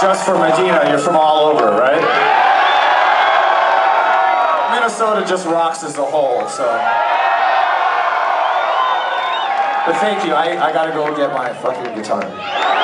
just for Medina, you're from all over, right? Minnesota just rocks as a whole, so. But thank you, I, I gotta go get my fucking guitar.